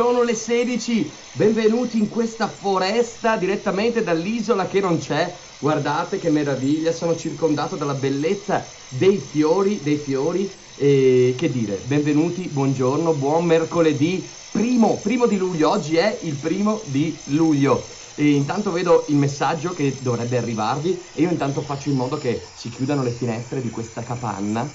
sono le 16. Benvenuti in questa foresta direttamente dall'isola che non c'è. Guardate che meraviglia, sono circondato dalla bellezza dei fiori, dei fiori. E che dire, benvenuti, buongiorno, buon mercoledì, primo, primo di luglio. Oggi è il primo di luglio. E intanto vedo il messaggio che dovrebbe arrivarvi e io intanto faccio in modo che si chiudano le finestre di questa capanna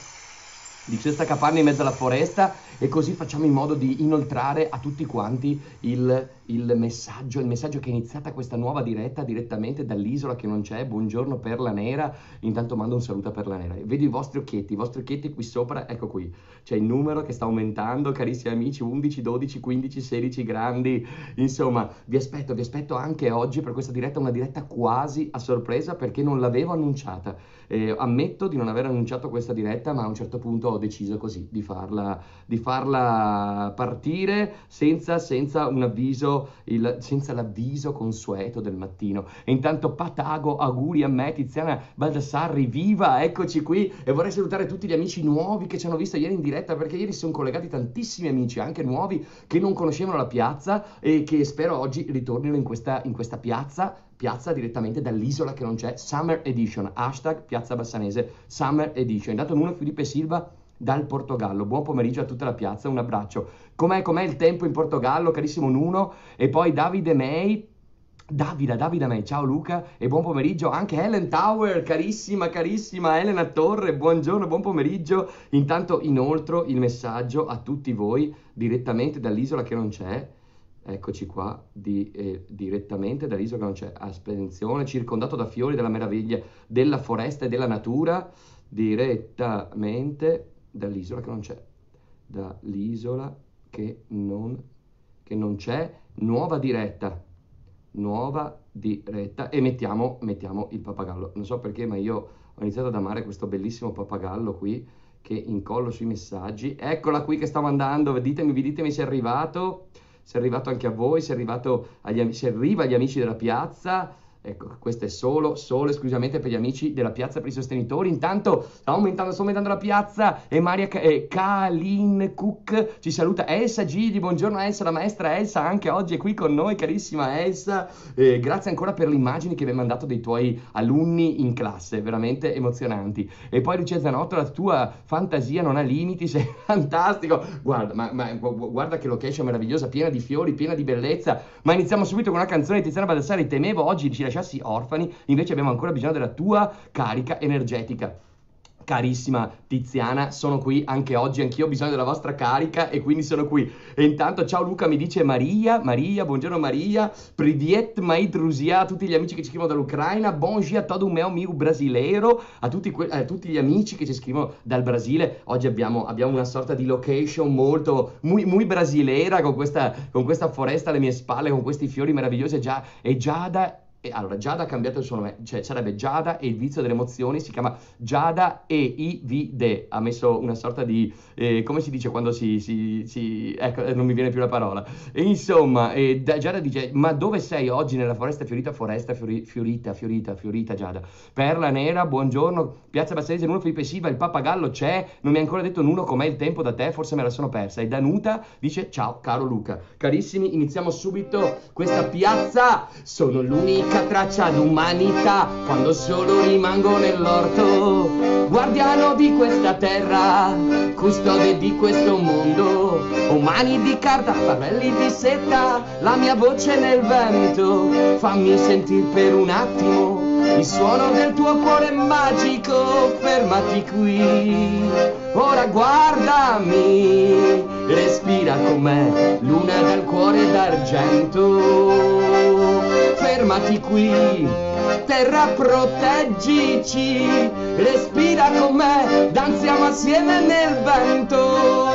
di questa capanna in mezzo alla foresta e così facciamo in modo di inoltrare a tutti quanti il, il, messaggio, il messaggio che è iniziata questa nuova diretta direttamente dall'isola che non c'è. Buongiorno Perla Nera, intanto mando un saluto a Perla Nera. Vedo i vostri occhietti, i vostri occhietti qui sopra, ecco qui, c'è il numero che sta aumentando, carissimi amici, 11, 12, 15, 16 grandi, insomma, vi aspetto, vi aspetto anche oggi per questa diretta, una diretta quasi a sorpresa perché non l'avevo annunciata. Eh, ammetto di non aver annunciato questa diretta, ma a un certo punto ho deciso così di farla, di farla partire senza, senza un avviso, il, senza l'avviso consueto del mattino. E intanto Patago, auguri a me, Tiziana Baldassarri, viva, eccoci qui e vorrei salutare tutti gli amici nuovi che ci hanno visto ieri in diretta perché ieri si sono collegati tantissimi amici, anche nuovi, che non conoscevano la piazza e che spero oggi ritornino in questa, in questa piazza piazza direttamente dall'isola che non c'è, Summer Edition, hashtag Piazza Bassanese, Summer Edition. Intanto Nuno Filippo Silva dal Portogallo. Buon pomeriggio a tutta la piazza, un abbraccio. Com'è, com'è il tempo in Portogallo, carissimo Nuno? E poi Davide May. Davida, Davida May, ciao Luca e buon pomeriggio anche Ellen Tower, carissima, carissima Elena Torre, buongiorno, buon pomeriggio. Intanto inoltro il messaggio a tutti voi direttamente dall'isola che non c'è, eccoci qua, di, eh, direttamente dall'isola che non c'è, attenzione, circondato da fiori della meraviglia della foresta e della natura, direttamente dall'isola che non c'è, dall'isola che non, che non c'è, nuova diretta, nuova diretta. E mettiamo, mettiamo il pappagallo. Non so perché, ma io ho iniziato ad amare questo bellissimo pappagallo qui che incollo sui messaggi. Eccola qui che sta mandando, ditemi, ditemi se è arrivato, se è arrivato anche a voi, se agli, se arriva agli amici della piazza Ecco, questo è solo, solo esclusivamente per gli amici della piazza per i sostenitori. Intanto sta aumentando, sta aumentando la piazza e Maria eh, Kalin Cook ci saluta. Elsa Gigli, buongiorno Elsa, la maestra Elsa anche oggi è qui con noi, carissima Elsa. Eh, grazie ancora per le immagini che mi hai mandato dei tuoi alunni in classe, veramente emozionanti. E poi Lucia Zanotto, la tua fantasia non ha limiti, sei fantastico. Guarda, ma, ma, guarda che location meravigliosa, piena di fiori, piena di bellezza. Ma iniziamo subito con una canzone di Tiziana Baldassari, temevo oggi ci lasciassi orfani, invece abbiamo ancora bisogno della tua carica energetica. Carissima Tiziana, sono qui anche oggi, anch'io ho bisogno della vostra carica e quindi sono qui. E intanto ciao Luca, mi dice Maria, Maria, buongiorno Maria, Priviet Maid Rusia, a tutti gli amici che ci scrivono dall'Ucraina, bonjour a todo meu amigo brasileiro, a tutti, que- a tutti, gli amici che ci scrivono dal Brasile. Oggi abbiamo, abbiamo una sorta di location molto, muy, muy brasileira con questa, con questa foresta alle mie spalle, con questi fiori meravigliosi e, già, e Giada e allora, Giada ha cambiato il suo nome, cioè sarebbe Giada e il vizio delle emozioni, si chiama Giada e I-V-D, ha messo una sorta di, eh, come si dice quando si, si, si, ecco, eh, non mi viene più la parola. E insomma, eh, Giada dice, ma dove sei oggi nella foresta fiorita, foresta fiori, fiorita, fiorita, fiorita Giada? Perla Nera, buongiorno, Piazza Bastarese, Nuno Felipe Silva, il pappagallo c'è, non mi ha ancora detto Nuno com'è il tempo da te, forse me la sono persa. E Danuta dice, ciao caro Luca. Carissimi, iniziamo subito questa piazza, sono l'unica l'unica traccia d'umanità quando solo rimango nell'orto. Guardiano di questa terra, custode di questo mondo, umani di carta, farelli di seta, la mia voce nel vento, fammi sentire per un attimo il suono del tuo cuore magico, fermati qui, ora guardami, respira con me, luna dal cuore d'argento fermati qui, terra proteggici, respira con me, danziamo assieme nel vento.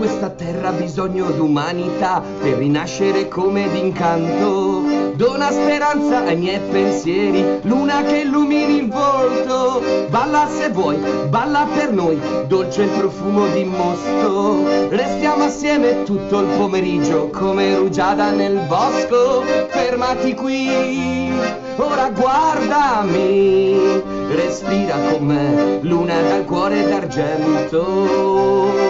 questa terra ha bisogno d'umanità per rinascere come d'incanto. Dona speranza ai miei pensieri, luna che illumini il volto, balla se vuoi, balla per noi, dolce il profumo di mosto. Restiamo assieme tutto il pomeriggio come rugiada nel bosco. Fermati qui, ora guardami, respira con me, luna dal cuore d'argento.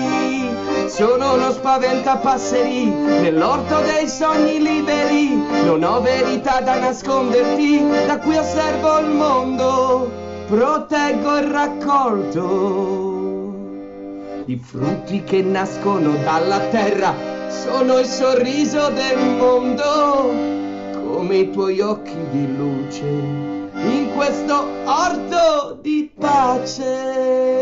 sono uno spaventapasseri nell'orto dei sogni liberi. Non ho verità da nasconderti, da qui osservo il mondo, proteggo il raccolto. I frutti che nascono dalla terra sono il sorriso del mondo, come i tuoi occhi di luce in questo orto di pace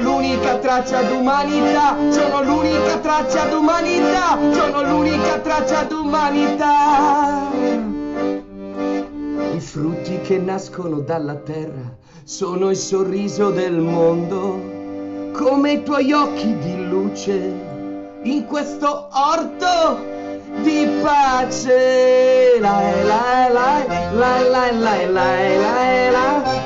l'unica traccia d'umanità, sono l'unica traccia d'umanità, sono l'unica traccia d'umanità. I frutti che nascono dalla terra sono il sorriso del mondo, come i tuoi occhi di luce in questo orto di pace. La la la la la la la la la la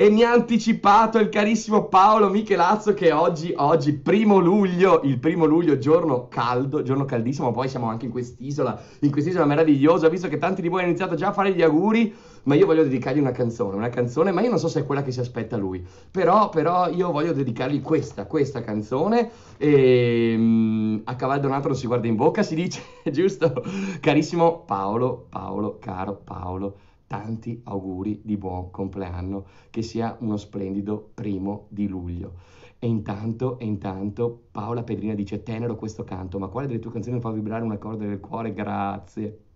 e mi ha anticipato il carissimo Paolo Michelazzo che oggi, oggi, primo luglio, il primo luglio, giorno caldo, giorno caldissimo, poi siamo anche in quest'isola, in quest'isola meravigliosa, visto che tanti di voi hanno iniziato già a fare gli auguri, ma io voglio dedicargli una canzone, una canzone, ma io non so se è quella che si aspetta lui, però, però io voglio dedicargli questa, questa canzone, e um, a cavallo donato non si guarda in bocca, si dice, giusto? Carissimo Paolo, Paolo, caro Paolo tanti auguri di buon compleanno, che sia uno splendido primo di luglio. E intanto, e intanto Paola Pedrina dice tenero questo canto, ma quale delle tue canzoni mi fa vibrare una corda del cuore? Grazie.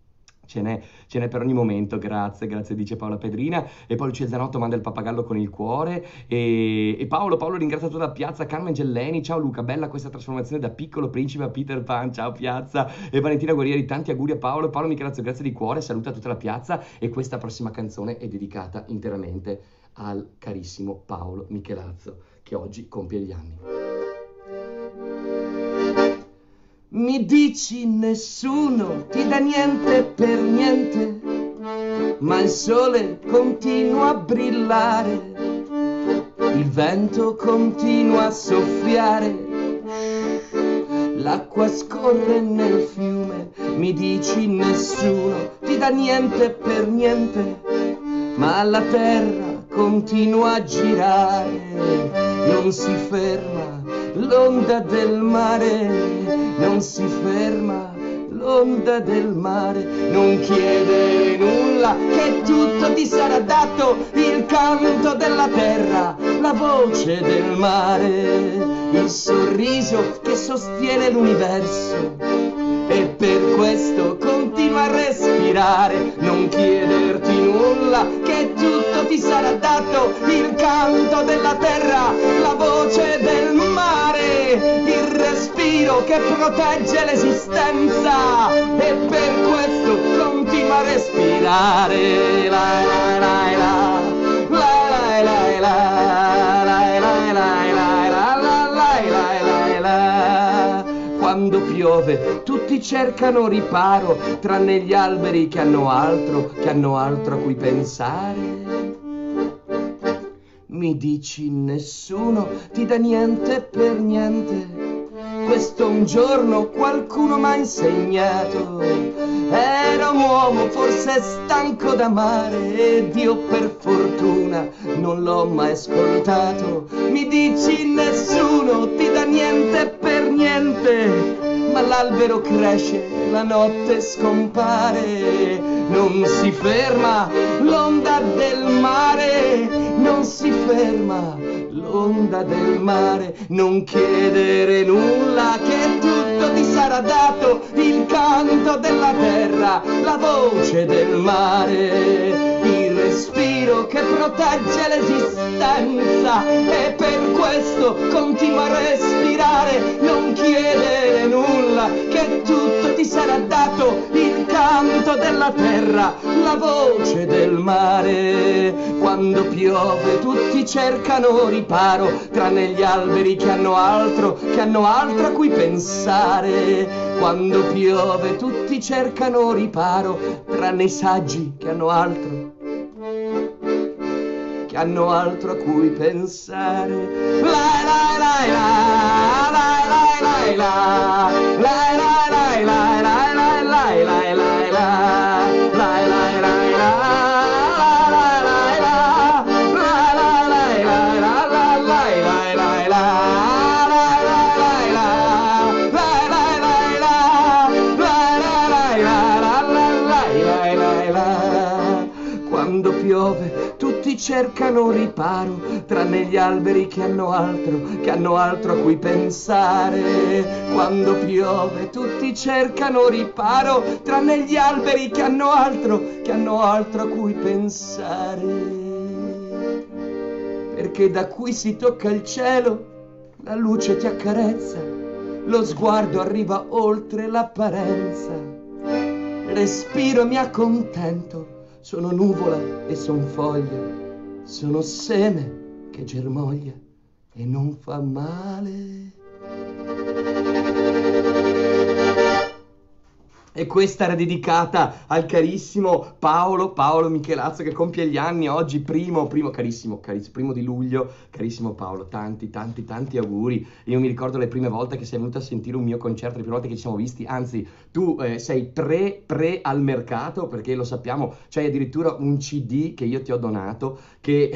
Ce n'è, ce n'è, per ogni momento, grazie, grazie dice Paola Pedrina. E poi Lucia Zanotto manda il pappagallo con il cuore. E, e Paolo, Paolo ringrazia tutta la piazza, Carmen Gelleni, ciao Luca, bella questa trasformazione da piccolo principe a Peter Pan, ciao piazza. E Valentina Guerrieri, tanti auguri a Paolo, Paolo Michelazzo, grazie di cuore, saluta tutta la piazza. E questa prossima canzone è dedicata interamente al carissimo Paolo Michelazzo che oggi compie gli anni. Mi dici nessuno ti dà niente per niente, ma il sole continua a brillare, il vento continua a soffiare, l'acqua scorre nel fiume, mi dici nessuno ti dà niente per niente, ma la terra continua a girare, non si ferma l'onda del mare non si ferma l'onda del mare, non chiedere nulla, che tutto ti sarà dato, il canto della terra, la voce del mare, il sorriso che sostiene l'universo. E per questo continua a respirare, non chiederti nulla, che tutto ti sarà dato, il canto della terra, la voce del mare, il respiro che protegge l'esistenza. E per questo continua a respirare. La, la, la, Quando piove tutti cercano riparo, tranne gli alberi che hanno altro, che hanno altro a cui pensare mi dici nessuno ti dà niente per niente. Questo un giorno qualcuno m'ha insegnato. Era un uomo forse stanco d'amare e Dio per fortuna non l'ho mai ascoltato. Mi dici nessuno ti dà niente per niente ma l'albero cresce, la notte scompare, non si ferma l'onda del mare, non si ferma l'onda del mare, non chiedere nulla che tutto ti sarà dato, il canto della terra, la voce del mare, il respiro che protegge l'esistenza e per questo continua a respirare, non chiedere nulla che tutto ti sarà dato, il canto della terra, la voce del mare. Quando piove tutti cercano riparo, tranne gli alberi che hanno altro, che hanno altro a cui pensare. Quando piove tutti cercano riparo, tranne i saggi che hanno altro che hanno altro a cui pensare. La la la la la la la la la la cercano riparo, tranne gli alberi che hanno altro, che hanno altro a cui pensare. Quando piove tutti cercano riparo, tranne gli alberi che hanno altro, che hanno altro a cui pensare. Perché da qui si tocca il cielo, la luce ti accarezza, lo sguardo arriva oltre l'apparenza. Respiro mi accontento sono nuvola e son foglia, sono seme che germoglia e non fa male. E questa era dedicata al carissimo Paolo, Paolo Michelazzo che compie gli anni oggi, primo, primo, carissimo, carissimo, primo di luglio, carissimo Paolo, tanti, tanti, tanti auguri. Io mi ricordo le prime volte che sei venuto a sentire un mio concerto, le prime volte che ci siamo visti, anzi tu eh, sei pre, pre al mercato perché lo sappiamo, c'hai addirittura un CD che io ti ho donato che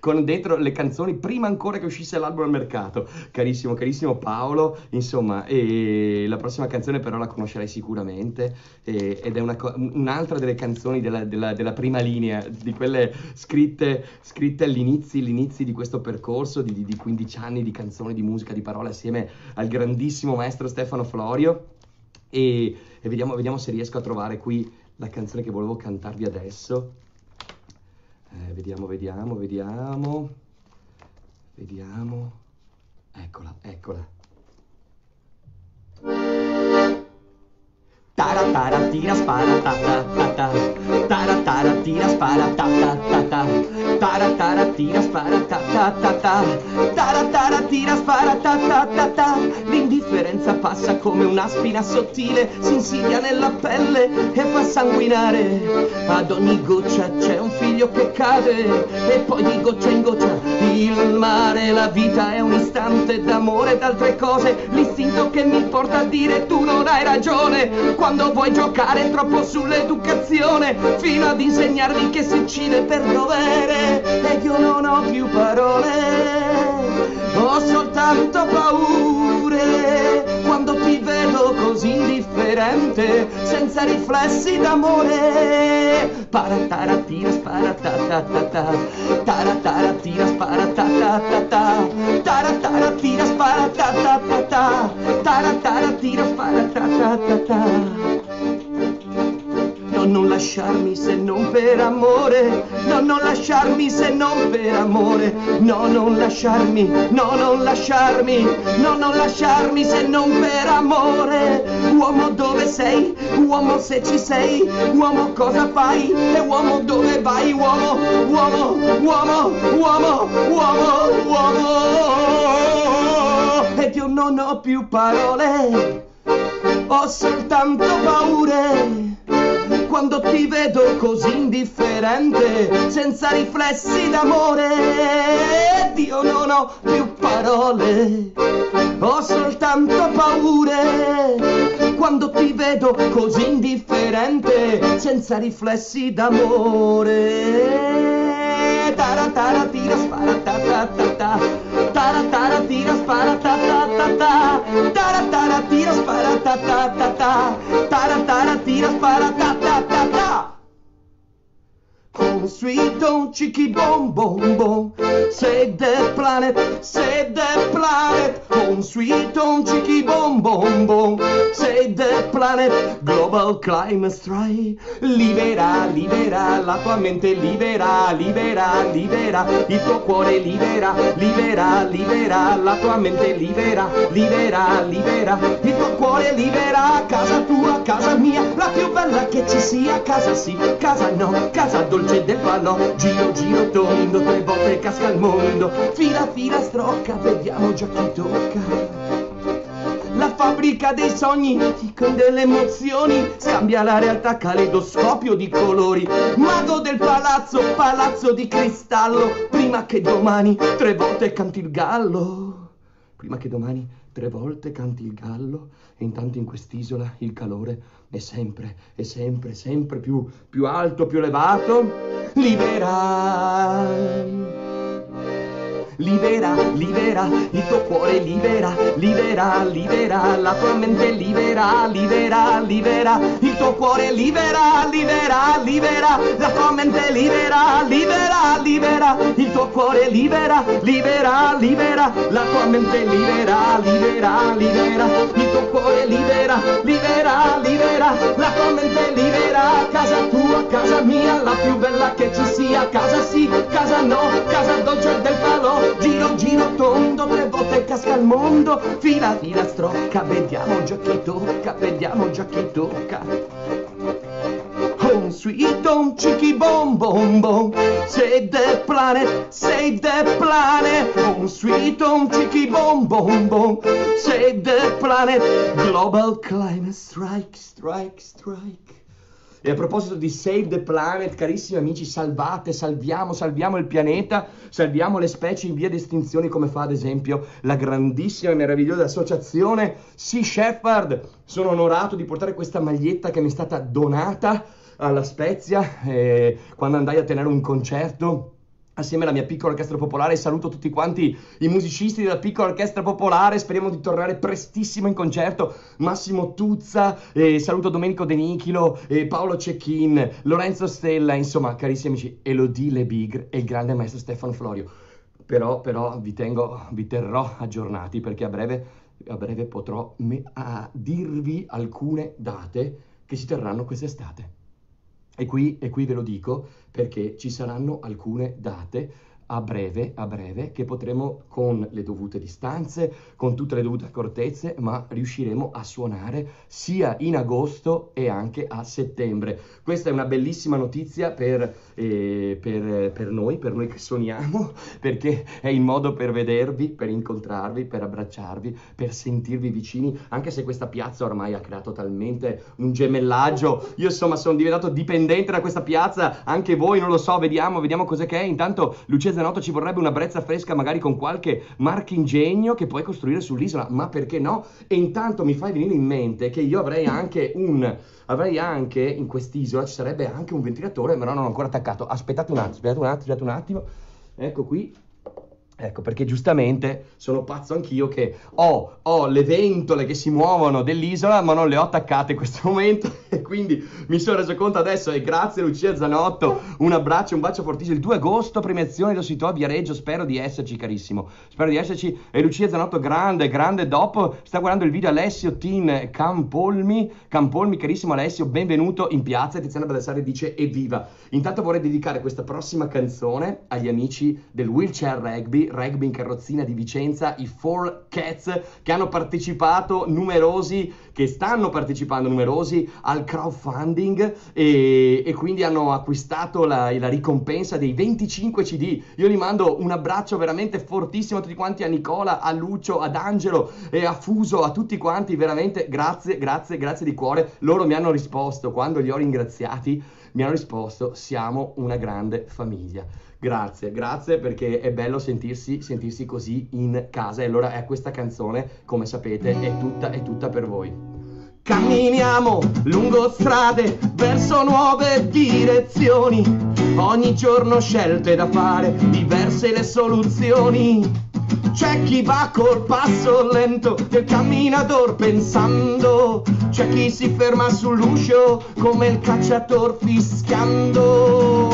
con dentro le canzoni prima ancora che uscisse l'album al mercato. Carissimo, carissimo Paolo, insomma, e la prossima canzone però la conoscerai sicuramente e, ed è una, un'altra delle canzoni della, della, della, prima linea, di quelle scritte, scritte all'inizio, all'inizio di questo percorso di, di 15 anni di canzoni, di musica, di parole assieme al grandissimo maestro Stefano Florio e, e vediamo, vediamo se riesco a trovare qui la canzone che volevo cantarvi adesso. Eh, vediamo, vediamo, vediamo. Vediamo. Eccola, eccola. Tara tara tira spara ta ta ta ta. Tara tara tira spara ta ta ta ta. Tara tara tira spara ta ta ta ta. Tara tara tira spara ta ta ta ta. L'indifferenza passa come una spina sottile Si insidia nella pelle e fa sanguinare. Ad ogni goccia c'è un figlio che cade E poi di goccia in goccia il mare La vita è un istante d'amore ed altre cose. L'istinto che mi porta a dire tu non hai ragione. Quando vuoi giocare troppo sull'educazione fino ad insegnarmi che si uccide per dovere ed io non ho più parole. Ho soltanto paure quando ti vedo così indifferente senza riflessi d'amore. Parataratira sparatatata tarataratira sparatatata tarataratira sparatatata No, non lasciarmi se non per amore, no, non lasciarmi se non per amore, no, non lasciarmi, no, non lasciarmi, no, non lasciarmi se non per amore. Uomo dove sei? Uomo se ci sei? Uomo cosa fai? E uomo dove vai? Uomo, uomo, uomo, uomo, uomo, uomo. Ed io non ho più parole, ho soltanto paure quando ti vedo così indifferente, senza riflessi d'amore. Dio non ho più parole, ho soltanto paure. Quando ti vedo così indifferente, senza riflessi d'amore. Taratara tira spara ta ta ta ta. Taratara tira spara ta ta ta ta. Taratara tira spara ta sweet home chicky boom boom boom. Save the planet, save the planet. Home sweet home chicky boom boom boom. Save the planet. Global climate strike. Libera, libera la tua mente, libera, libera, libera il tuo cuore, libera, libera, libera la tua mente, libera, libera, libera il tuo cuore, libera casa tua, casa mia, la più bella che ci sia, casa sì, casa no, casa dolce del falò, giro, giro, tondo, tre volte casca il mondo, fila, fila, strocca, vediamo già chi tocca. La fabbrica dei sogni, con delle emozioni, scambia la realtà caleidoscopio di colori. Mago del palazzo, palazzo di cristallo, prima che domani tre volte canti il gallo. Prima che domani tre volte canti il gallo e intanto in quest'isola il calore è sempre, è sempre, sempre più, più alto, più elevato. Libera libera, libera, il tuo cuore libera, libera, libera, la tua mente libera, libera, libera, il tuo cuore libera, libera, libera, la tua mente libera, libera, libera, il tuo cuore libera, libera, libera, la tua mente libera, libera, libera, il tuo cuore libera, libera, libera, la tua mente libera, casa tua, casa mia, la più bella che ci sia, casa sì, casa no, casa dolce del falò, giro giro tondo tre volte casca il mondo. Fila fila strocca vediamo già chi tocca vediamo già chi tocca. Home sweet home chicky bom bom bom. Save the planet, save the planet Home sweet home chicky bom bom bom. Save the planet Global climate strike, strike, strike e a proposito di Save the Planet, carissimi amici, salvate, salviamo, salviamo il pianeta, salviamo le specie in via di estinzione, come fa ad esempio la grandissima e meravigliosa associazione Sea Shepherd. Sono onorato di portare questa maglietta che mi è stata donata alla Spezia eh, quando andai a tenere un concerto assieme alla mia piccola orchestra popolare. Saluto tutti quanti i musicisti della piccola orchestra popolare. Speriamo di tornare prestissimo in concerto. Massimo Tuzza, eh, saluto Domenico De Nichilo, eh, Paolo Cecchin, Lorenzo Stella, insomma, carissimi amici, Elodie Le Bigre e il grande maestro Stefano Florio. Però, però vi, tengo, vi terrò aggiornati perché a breve, a breve potrò me- a dirvi alcune date che si terranno quest'estate. E qui, e qui ve lo dico perché ci saranno alcune date a breve, a breve, che potremo con le dovute distanze, con tutte le dovute accortezze, ma riusciremo a suonare sia in agosto e anche a settembre. Questa è una bellissima notizia per, eh, per, per noi, per noi che suoniamo, perché è il modo per vedervi, per incontrarvi, per abbracciarvi, per sentirvi vicini, anche se questa piazza ormai ha creato talmente un gemellaggio. Io insomma sono diventato dipendente da questa piazza, anche voi non lo so, vediamo, vediamo cos'è che è. Intanto Lucia Zanotto ci vorrebbe una brezza fresca, magari con qualche marchingegno che puoi costruire sull'isola, ma perché no? E intanto mi fai venire in mente che io avrei anche un avrei anche in quest'isola ci sarebbe anche un ventilatore, ma non ho ancora attaccato. Aspettate un attimo, aspettate un attimo, aspettate un attimo. Ecco qui, Ecco, perché giustamente sono pazzo anch'io che ho, ho, le ventole che si muovono dell'isola, ma non le ho attaccate in questo momento e quindi mi sono reso conto adesso e grazie Lucia Zanotto, un abbraccio, un bacio fortissimo. Il 2 agosto, premiazione lo sito a Viareggio, spero di esserci carissimo, spero di esserci. E Lucia Zanotto grande, grande, dopo sta guardando il video Alessio Tin Campolmi, Campolmi, carissimo Alessio, benvenuto in piazza, Tiziana Baldassare dice evviva. Intanto vorrei dedicare questa prossima canzone agli amici del wheelchair rugby rugby in carrozzina di Vicenza, i Four Cats, che hanno partecipato numerosi, che stanno partecipando numerosi al crowdfunding e, e quindi hanno acquistato la, la, ricompensa dei 25 CD. Io gli mando un abbraccio veramente fortissimo a tutti quanti, a Nicola, a Lucio, ad Angelo e a Fuso, a tutti quanti, veramente grazie, grazie, grazie di cuore. Loro mi hanno risposto quando li ho ringraziati mi hanno risposto siamo una grande famiglia. Grazie, grazie perché è bello sentirsi, sentirsi così in casa e allora è questa canzone, come sapete, è tutta, è tutta per voi. Camminiamo lungo strade verso nuove direzioni, ogni giorno scelte da fare, diverse le soluzioni. C'è chi va col passo lento del camminador pensando, c'è chi si ferma sull'uscio come il cacciator fischiando.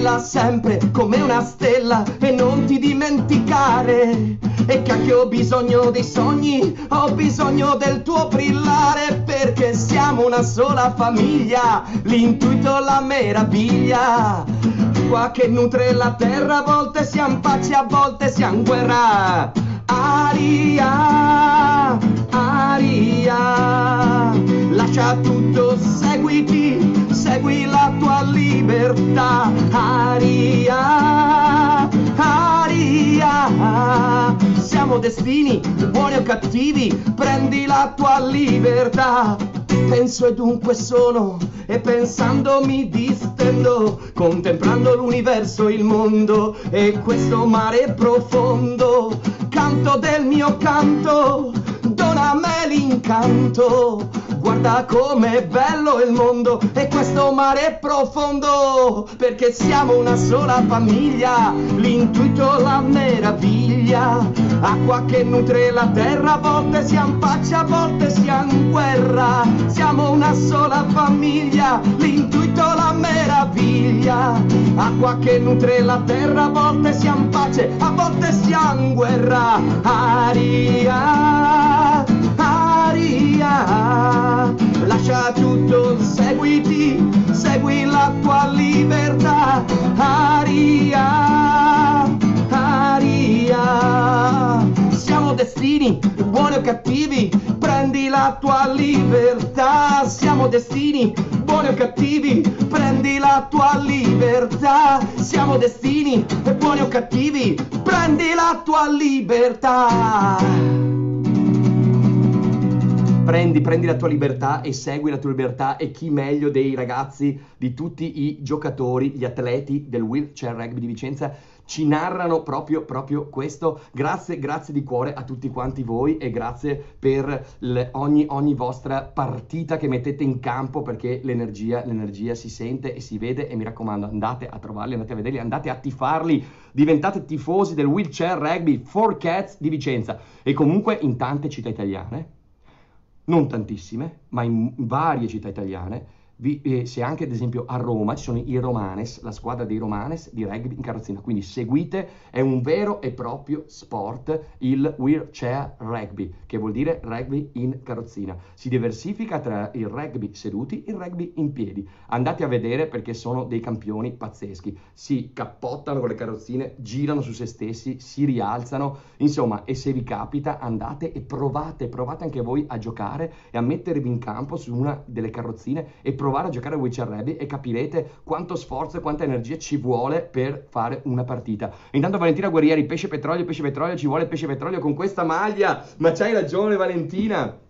Brilla sempre come una stella e non ti dimenticare. E cacchio ho bisogno dei sogni, ho bisogno del tuo brillare perché siamo una sola famiglia, l'intuito la meraviglia l'acqua che nutre la terra, a volte siamo pace, a volte siamo guerra. Aria, aria, lascia tutto, seguiti, segui la tua libertà. Aria, aria, siamo destini, buoni o cattivi, prendi la tua libertà. Penso e dunque sono e pensando mi distendo, contemplando l'universo, il mondo e questo mare profondo. Canto del mio canto, dona me l'incanto. Guarda com'è bello il mondo e questo mare profondo, perché siamo una sola famiglia, l'intuito la meraviglia, acqua che nutre la terra, a volte siamo pace, a volte siamo guerra, siamo una sola famiglia, l'intuito la meraviglia, acqua che nutre la terra, a volte siamo pace, a volte siamo guerra, aria aria, destini, buoni o cattivi, prendi la tua libertà. Siamo destini, buoni o cattivi, prendi la tua libertà. Siamo destini, buoni o cattivi, prendi la tua libertà prendi, prendi la tua libertà e segui la tua libertà e chi meglio dei ragazzi, di tutti i giocatori, gli atleti del wheelchair rugby di Vicenza ci narrano proprio, proprio questo. Grazie, grazie di cuore a tutti quanti voi e grazie per le, ogni, ogni, vostra partita che mettete in campo perché l'energia, l'energia si sente e si vede e mi raccomando andate a trovarli, andate a vederli, andate a tifarli, diventate tifosi del wheelchair rugby 4 Cats di Vicenza e comunque in tante città italiane non tantissime, ma in varie città italiane, vi, eh, se anche ad esempio a Roma ci sono i Romanes, la squadra dei Romanes di rugby in carrozzina, quindi seguite, è un vero e proprio sport il wheelchair rugby, che vuol dire rugby in carrozzina. Si diversifica tra il rugby seduti e il rugby in piedi. Andate a vedere perché sono dei campioni pazzeschi. Si cappottano con le carrozzine, girano su se stessi, si rialzano, insomma, e se vi capita andate e provate, provate anche voi a giocare e a mettervi in campo su una delle carrozzine e provate provare a giocare a Witcher Rabbi e capirete quanto sforzo e quanta energia ci vuole per fare una partita. Intanto Valentina Guerrieri, pesce petrolio, pesce petrolio, ci vuole pesce petrolio con questa maglia, ma c'hai ragione Valentina.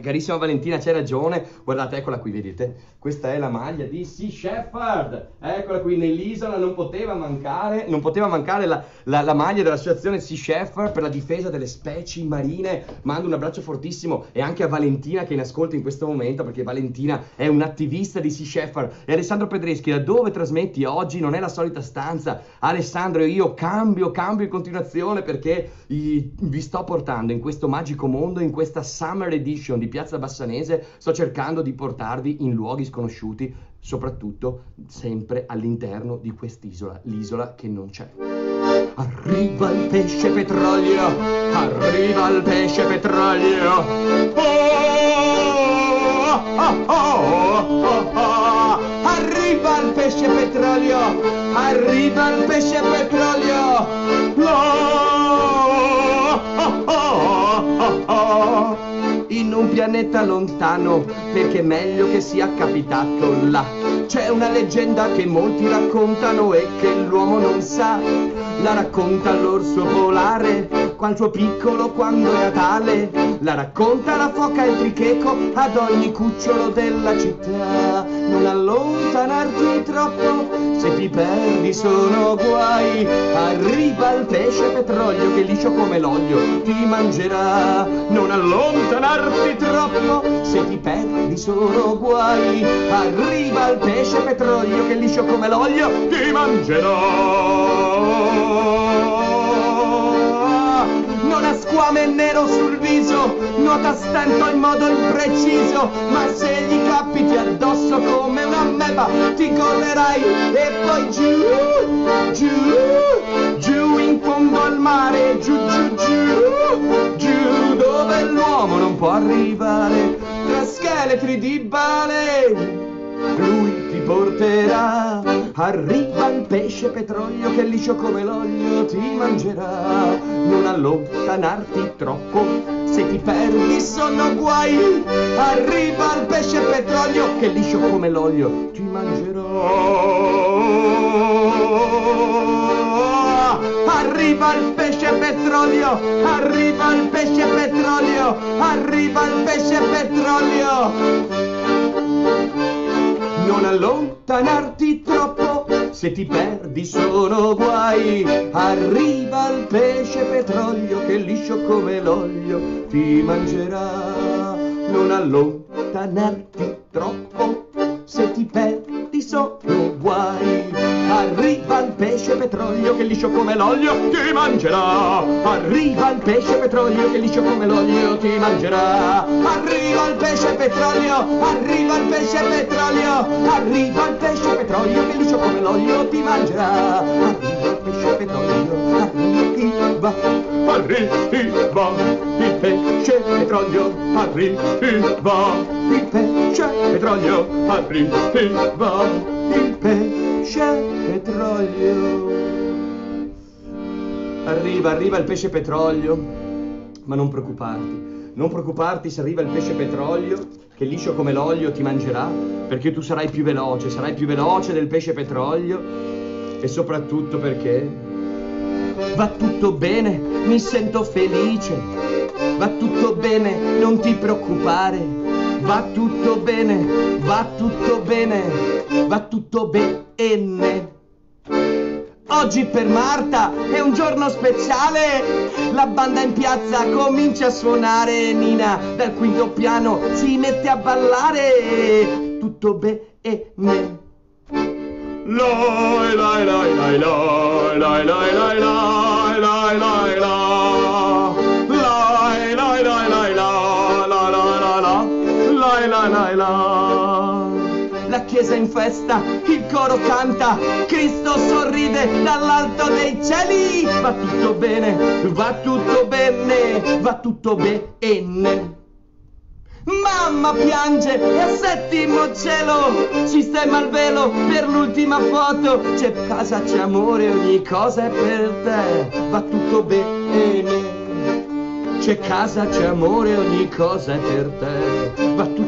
Carissima Valentina, c'hai ragione. Guardate, eccola qui, vedete? Questa è la maglia di Sea Shepherd. Eccola qui, nell'isola non poteva mancare, non poteva mancare la, la, la maglia dell'associazione Sea Shepherd per la difesa delle specie marine. Mando un abbraccio fortissimo e anche a Valentina che in ascolta in questo momento, perché Valentina è un'attivista di Sea Shepherd. E Alessandro Pedreschi, da dove trasmetti oggi? Non è la solita stanza. Alessandro, io cambio, cambio in continuazione perché vi sto portando in questo magico mondo, in questa Summer Edition di Piazza Bassanese, sto cercando di portarvi in luoghi sconosciuti, soprattutto sempre all'interno di quest'isola, l'isola che non c'è. Arriva il pesce petrolio, arriva il pesce petrolio. Oh, oh, oh, oh, oh, oh. Arriva il pesce petrolio, arriva il pesce petrolio. In un pianeta lontano, perché è meglio che sia capitato là. C'è una leggenda che molti raccontano e che l'uomo non sa. La racconta l'orso polare, qual suo piccolo quando era tale. La racconta la foca e il tricheco ad ogni cucciolo della città. Non allontanarti troppo, se ti perdi sono guai. Arriva il pesce petrolio che liscio come l'olio ti mangerà. Non allontanarti troppo, se ti perdi sono guai. Arriva il pesce petrolio che liscio come l'olio ti mangerà non ha squame nero sul viso, nuota stento in modo impreciso, ma se gli capiti addosso come una meba ti collerai e poi giù, giù in fondo al mare, giù, giù, giù, giù dove l'uomo non può arrivare, tra scheletri di bale lui ti porterà. Arriva il pesce petrolio che liscio come l'olio ti mangerà. Non allontanarti troppo, se ti perdi sono guai. Arriva il pesce petrolio che liscio come l'olio ti mangerà. Arriva il pesce petrolio, arriva il pesce petrolio, arriva il pesce petrolio non allontanarti troppo, se ti perdi sono guai. Arriva il pesce petrolio che liscio come l'olio ti mangerà. Non allontanarti troppo, se ti perdi sono guai. Arriva il pesce petrolio che liscio come l'olio ti mangerà. Arriva il pesce petrolio che liscio come l'olio ti mangerà. Arriva il pesce petrolio, arriva il pesce petrolio, arriva il pesce petrolio che liscio come l'olio ti mangerà. Arriva il pesce petrolio, arriva, arriva il pesce petrolio, arriva il pesce petrolio, arriva il pesce petrolio. Arriva, arriva il pesce petrolio, ma non preoccuparti. Non preoccuparti se arriva il pesce petrolio, che liscio come l'olio ti mangerà, perché tu sarai più veloce, sarai più veloce del pesce petrolio e soprattutto perché va tutto bene, mi sento felice, va tutto bene, non ti preoccupare, va tutto bene, va tutto bene, va tutto bene. Oggi per Marta è un giorno speciale, la banda in piazza comincia a suonare, Nina dal quinto piano si mette a ballare, tutto bene. Lai lai lai lai lai lai lai lai chiesa in festa, il coro canta, Cristo sorride dall'alto dei cieli. Va tutto bene, va tutto bene, va tutto bene. Mamma piange e al settimo cielo sistema il velo per l'ultima foto. C'è casa, c'è amore, ogni cosa è per te. Va tutto bene. C'è casa, c'è amore, ogni cosa è per te. Va tutto bene.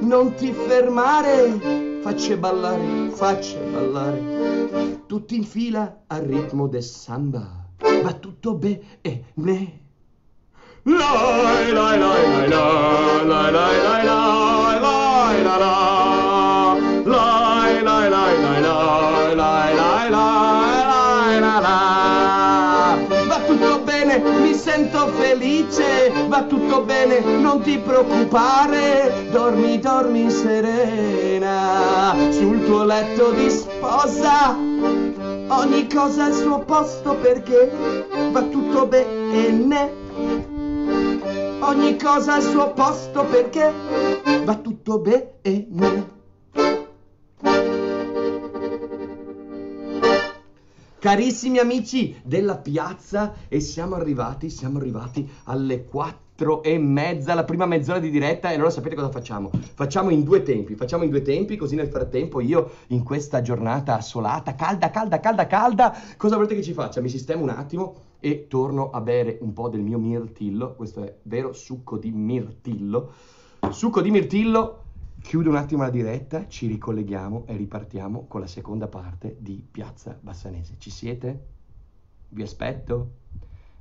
non ti fermare, facce ballare, facce ballare, tutti in fila al ritmo del samba, va tutto bene. Lai lai lai lai lai lai lai lai lai lai la la mi sento felice va tutto bene non ti preoccupare dormi dormi serena sul tuo letto di sposa Ogni cosa al suo posto perché va tutto bene. Ogni cosa al suo posto perché va tutto bene. Carissimi amici della piazza e siamo arrivati, siamo arrivati alle 4 e mezza, la prima mezz'ora di diretta e allora sapete cosa facciamo? Facciamo in due tempi, facciamo in due tempi così nel frattempo io in questa giornata assolata, calda, calda, calda, calda, cosa volete che ci faccia? Mi sistemo un attimo e torno a bere un po' del mio mirtillo, questo è vero succo di mirtillo, succo di mirtillo, chiudo un attimo la diretta, ci ricolleghiamo e ripartiamo con la seconda parte di Piazza Bassanese. Ci siete? Vi aspetto?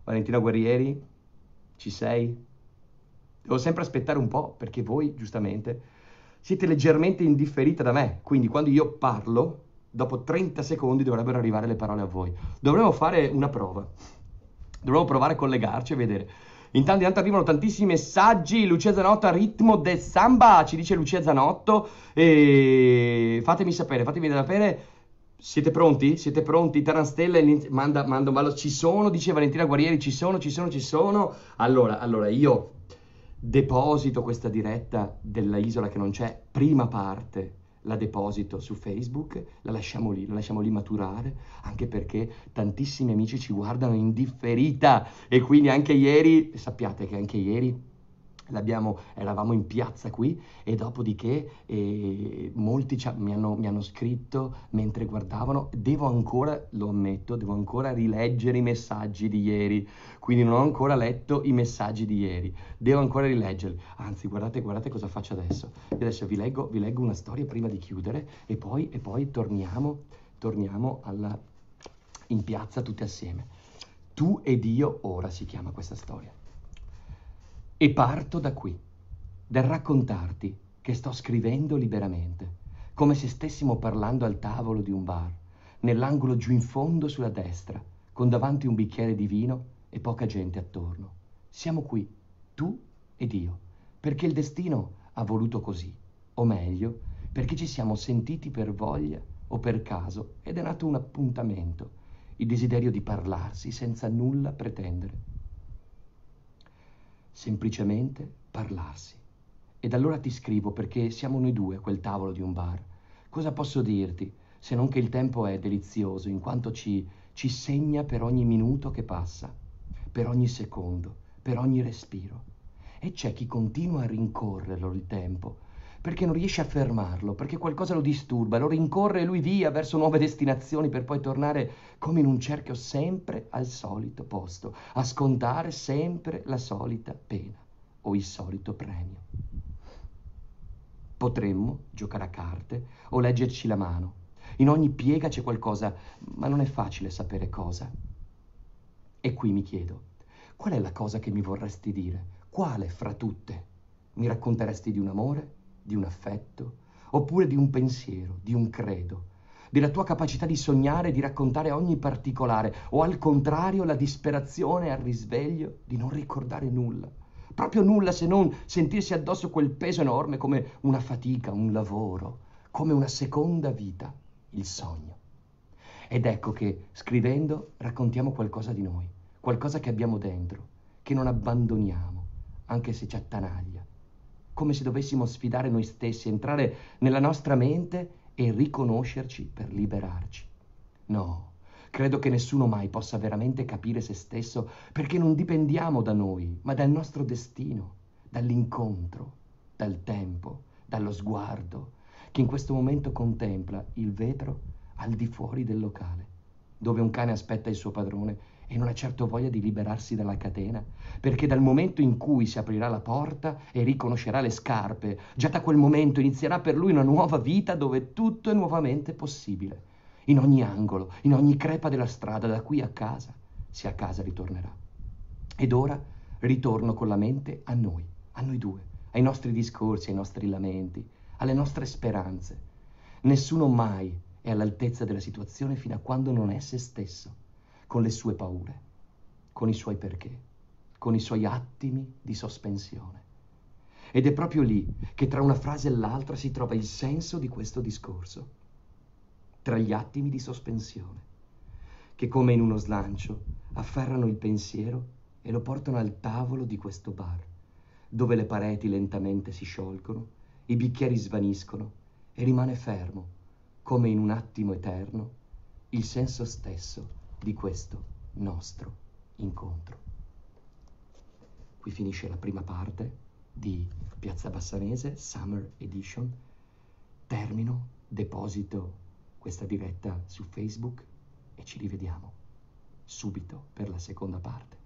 Valentina Guerrieri? Ci sei? Devo sempre aspettare un po' perché voi, giustamente, siete leggermente indifferita da me. Quindi quando io parlo, dopo 30 secondi dovrebbero arrivare le parole a voi. Dovremmo fare una prova. Dovremmo provare a collegarci e vedere. Intanto, intanto arrivano tantissimi messaggi. Lucia Zanotto a ritmo del samba, ci dice Lucia Zanotto. E fatemi sapere, fatemi sapere siete pronti? Siete pronti? Taranstella manda, manda un ballo. Ci sono, dice Valentina Guerrieri, ci sono, ci sono, ci sono. Allora, allora io deposito questa diretta della isola che non c'è, prima parte la deposito su Facebook, la lasciamo lì, la lasciamo lì maturare, anche perché tantissimi amici ci guardano in differita. E quindi anche ieri, sappiate che anche ieri eravamo in piazza qui e dopodiché eh, molti mi hanno, mi hanno, scritto mentre guardavano, devo ancora, lo ammetto, devo ancora rileggere i messaggi di ieri, quindi non ho ancora letto i messaggi di ieri, devo ancora rileggerli, anzi guardate, guardate cosa faccio adesso, Io adesso vi leggo, vi leggo, una storia prima di chiudere e poi, e poi torniamo, torniamo alla, in piazza tutti assieme. Tu ed io ora si chiama questa storia. E parto da qui, dal raccontarti che sto scrivendo liberamente, come se stessimo parlando al tavolo di un bar, nell'angolo giù in fondo sulla destra, con davanti un bicchiere di vino e poca gente attorno. Siamo qui, tu ed io, perché il destino ha voluto così, o meglio, perché ci siamo sentiti per voglia o per caso ed è nato un appuntamento, il desiderio di parlarsi senza nulla pretendere semplicemente parlarsi. Ed allora ti scrivo perché siamo noi due a quel tavolo di un bar. Cosa posso dirti se non che il tempo è delizioso in quanto ci, ci segna per ogni minuto che passa, per ogni secondo, per ogni respiro. E c'è chi continua a rincorrerlo il tempo, perché non riesce a fermarlo, perché qualcosa lo disturba, lo rincorre e lui via verso nuove destinazioni per poi tornare come in un cerchio sempre al solito posto, a scontare sempre la solita pena o il solito premio. Potremmo giocare a carte o leggerci la mano. In ogni piega c'è qualcosa, ma non è facile sapere cosa. E qui mi chiedo, qual è la cosa che mi vorresti dire? Quale fra tutte? Mi racconteresti di un amore? Di un affetto, oppure di un pensiero, di un credo, della tua capacità di sognare e di raccontare ogni particolare, o al contrario la disperazione al risveglio di non ricordare nulla, proprio nulla se non sentirsi addosso quel peso enorme come una fatica, un lavoro, come una seconda vita, il sogno. Ed ecco che scrivendo raccontiamo qualcosa di noi, qualcosa che abbiamo dentro, che non abbandoniamo, anche se ci attanaglia come se dovessimo sfidare noi stessi, entrare nella nostra mente e riconoscerci per liberarci. No, credo che nessuno mai possa veramente capire se stesso perché non dipendiamo da noi, ma dal nostro destino, dall'incontro, dal tempo, dallo sguardo, che in questo momento contempla il vetro al di fuori del locale, dove un cane aspetta il suo padrone e non ha certo voglia di liberarsi dalla catena, perché dal momento in cui si aprirà la porta e riconoscerà le scarpe, già da quel momento inizierà per lui una nuova vita dove tutto è nuovamente possibile. In ogni angolo, in ogni crepa della strada, da qui a casa, se a casa ritornerà. Ed ora ritorno con la mente a noi, a noi due, ai nostri discorsi, ai nostri lamenti, alle nostre speranze. Nessuno mai è all'altezza della situazione fino a quando non è se stesso con le sue paure, con i suoi perché, con i suoi attimi di sospensione. Ed è proprio lì che tra una frase e l'altra si trova il senso di questo discorso, tra gli attimi di sospensione. che come in uno slancio afferrano il pensiero e lo portano al tavolo di questo bar, dove le pareti lentamente si sciolgono, i bicchieri svaniscono e rimane fermo, come in un attimo eterno, il senso stesso di questo nostro incontro. Qui finisce la prima parte di Piazza Bassanese Summer Edition. Termino, deposito questa diretta su Facebook e ci rivediamo subito per la seconda parte.